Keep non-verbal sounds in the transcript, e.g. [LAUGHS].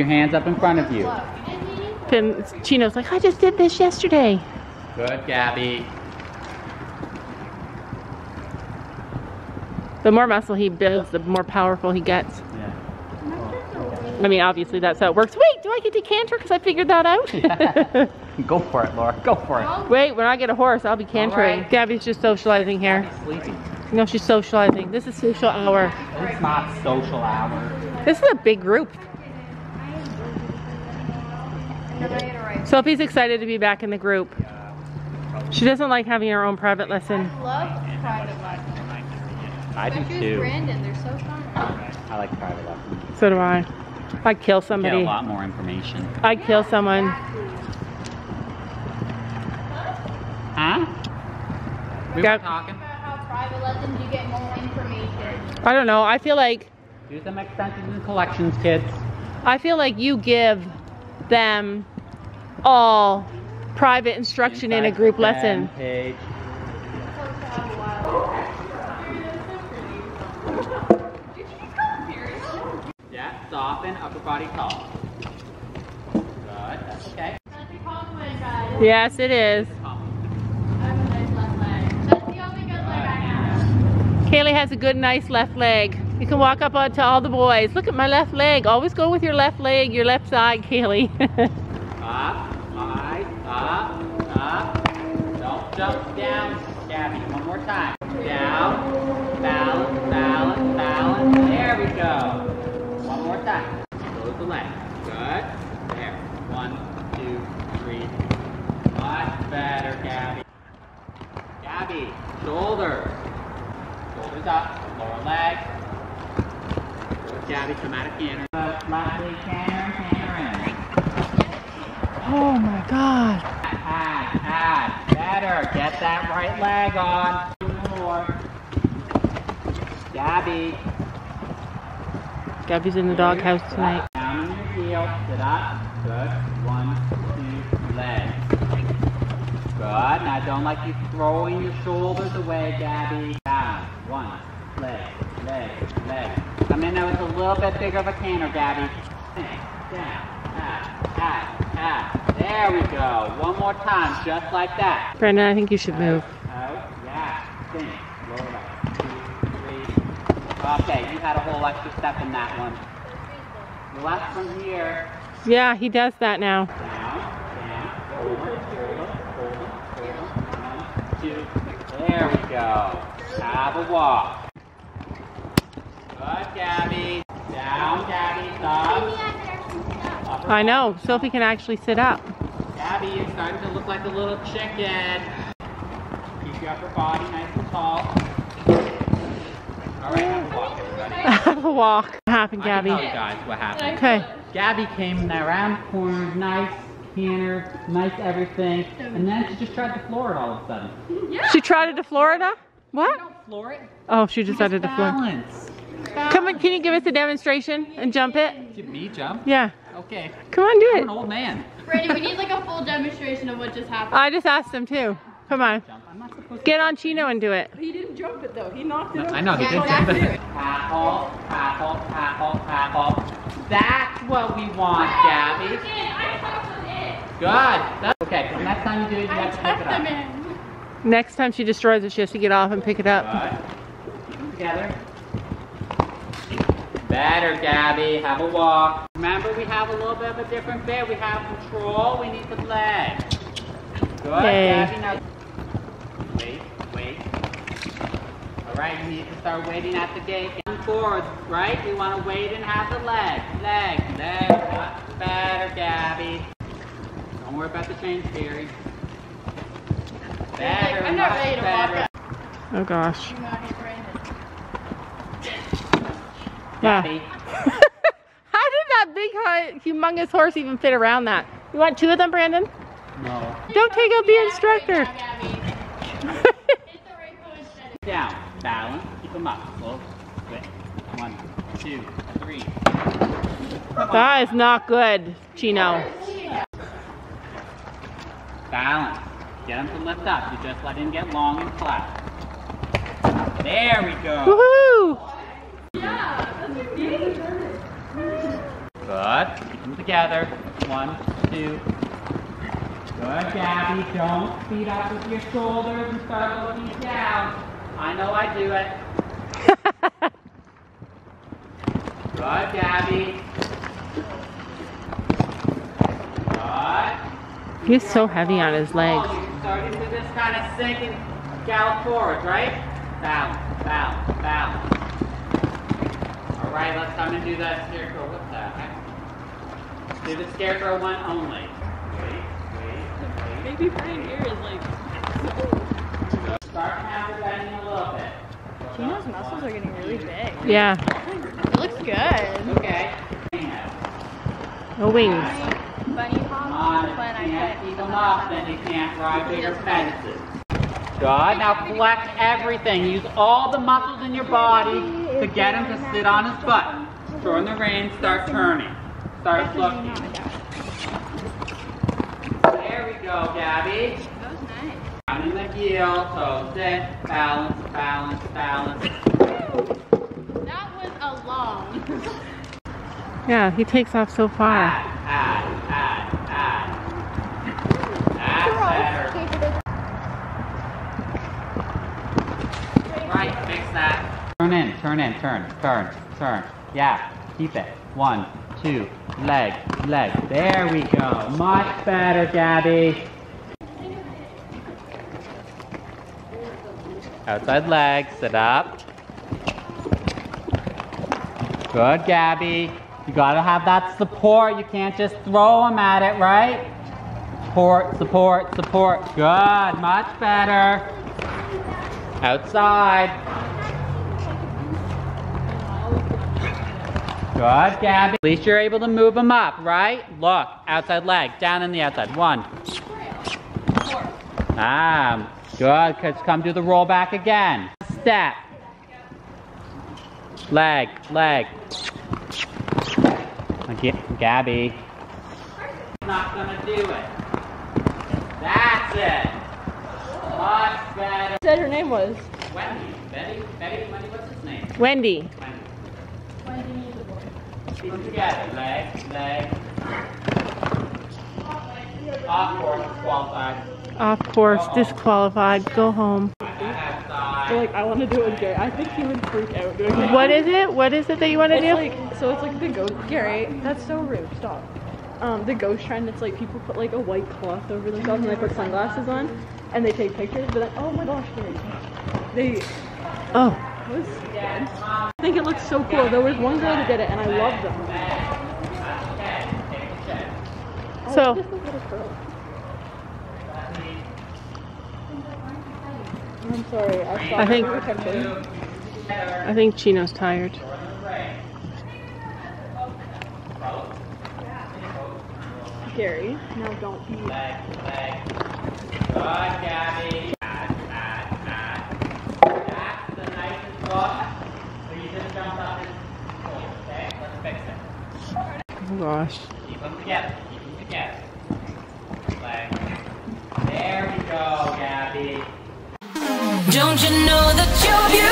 your hands up in front of you. Then Chino's like, I just did this yesterday. Good, Gabby. The more muscle he builds, the more powerful he gets. Yeah. I mean, obviously that's how it works. Wait, do I get to canter because I figured that out? [LAUGHS] Go for it, Laura. Go for it. Wait, when I get a horse, I'll be cantering. right. Gabby's just socializing here. No, she's socializing. This is social hour. It's not social hour. This is a big group. Sophie's excited to be back in the group. She doesn't like having her own private lesson. love private lessons. I do too. Brandon, they're so fun. I like private lessons. So do I. I'd kill Get a somebody. lot more information. I'd kill someone. Huh? We Gab- were talking. About how private lessons you get more information. I don't know. I feel like Do some extensions and collections, kids. I feel like you give them all private instruction in a group lesson. Page. Yeah, soften, upper body tall. Good, that's okay. That's a compliment, guys. Yes, it is. I have a nice left leg. That's the only good leg I have. Kaylee has a good, nice left leg. You can walk up to all the boys. Look at my left leg. Always go with your left leg, your left side, Kaylee. [LAUGHS] Up, high, up, up. Don't jump down, Gabby. One more time. Down, balance, balance, balance. There we go. One more time. Close the leg. Good. There. One, two, three. Much better, Gabby. Gabby, shoulders. Shoulders up, lower leg. Gabby, come out of canter. In. Oh my God. Add, [LAUGHS] add, better. Get that right leg on. Two more. Gabby, Gabby's in the doghouse tonight. down on your heel. Sit up. Good. One, two, legs. Good. Now don't like you throwing your shoulders away, Gabby. Down. One. Leg, leg, leg. Come in there with a little bit bigger of a canter, Gabby. Down. Add, add, There we go. One more time, just like that. Brandon, I think you should move. Out, yeah, think, roll up, two, three. Okay, you had a whole extra step in that one. The left from here, Yeah, he does that now. down, down, over, over, over, over, one, two. There we go. Have a walk. Good, Gabby. Down, Gabby. Upper I know. Sophie can actually sit up. Gabby, you're starting to look like a little chicken. Keep your upper body nice and tall. All right, have a walk, everybody. [LAUGHS] Have a walk. What happened, I can Gabby? tell you guys what happened. Okay. Gabby came around the corner, nice canter, nice everything, and then she just tried to floor it all of a sudden. Yeah. She trotted to Florida? What? Don't floor it. Oh, she Just decided to Florida. balance. Come on, can you give us a demonstration and jump it? Give me jump. Yeah. Okay. Come on, do I'm an it. old man. Brandon, we need like a full [LAUGHS] demonstration of what just happened. I just asked him too. Come on. Jump. I'm not supposed to. Get on Chino and do it. He didn't jump it though. He knocked it over. I know he Yeah, did exactly. jump it. Tackle, tackle, tackle, tackle. That's what we want, Gabby. Good. That's okay. So next time you do it, you have to pick Tuck it up. in. Next time she destroys it, she has to get off and pick it up. Good. Together. Better, Gabby. Have a walk. Remember, we have a little bit of a different bit. We have control. We need the leg. Good, Okay. Gabby. Now, wait, wait. All right, you need to start waiting at the gate. Come forward, right? We want to wait and have the leg. Leg, leg. Much better, Gabby. Don't worry about the change theory. Better, I'm not ready to better. walk Oh gosh. You got it, Brandon. Yeah. [LAUGHS] How did that big, humongous horse even fit around that? You want two of them, Brandon? No. Don't take out the instructor. Right now, Gabby. [LAUGHS] Hit the right foot instead of- Down, balance, keep them up. Slow, quick. One, two, three. That is not good, Chino. Balance. Get them to lift up. You just let him get long and flat. There we go. Woohoo! Good. Keep them together. One, two. Good, Gabby. Don't speed up with your shoulders and start looking down. I know I do it. [LAUGHS] Good, Gabby. Good. He's so heavy on his legs. Starting to just kind of sink and gallop forward, right? Balance, balance, balance. All right, let's come and do that scarecrow. What's that? Do the scarecrow one only. Wait, wait, wait. Baby Brian here is like. Start half a little bit. Gina's muscles are getting really big. Yeah. It looks good. Okay. Oh, no wings. Bunny Come hop on, if when you I can't keep them of up, then you can't ride bigger fences. Good. Now flex everything. Use all the muscles in your body to get him to sit on his butt. Throw in the reins, start turning. Start looking. There we go, Gabby. That was nice. Down in the heel, toes in, balance, balance, balance. That was a long. [LAUGHS] Yeah, he takes off so far. Add, add, add, add. That's better. [LAUGHS] Right, fix that. Turn in, turn in, turn, turn, turn. Yeah, keep it. One, two, leg, leg. There we go. Much better, Gabby. Outside leg, sit up. Good, Gabby. You gotta have that support. You can't just throw them at it, right? Support, support, support. Good, much better. Outside. Good, Gabby. At least you're able to move them up, right? Look, outside leg, down in the outside. One. Ah, good, because come do the roll back again. Step. Leg, leg. Okay, Gabby. Not gonna do it. That's it. Much better. Said her name was. Wendy, Betty, Betty, Wendy, what's his name? Wendy. Keep together. Leg, leg. Off course, qualified. Off course, disqualified. Go home. Like I want to do it with Gary. I think he would freak out doing it. What is it? What is it that you want to It's do? like so it's like the ghost. Gary, that's so rude. Stop. Um, the ghost trend. It's like people put like a white cloth over themselves and they put sunglasses on, and they take pictures. But then, oh my gosh, Gary, they Oh, I was scared. It looks so cool. There was one girl who did it, and I loved them. Oh, So- just a little curl. I'm sorry. I, saw I think- I think Chino's tired. Gary, now don't. Leg, leg. Good, Gabby. Add, add, add. That's the nicest look. So you just jump up and pull, okay? Let's fix it. Oh Oh, gosh. Keep them together. Keep them together. Leg. There we go, Gabby. Don't you know that you're beautiful?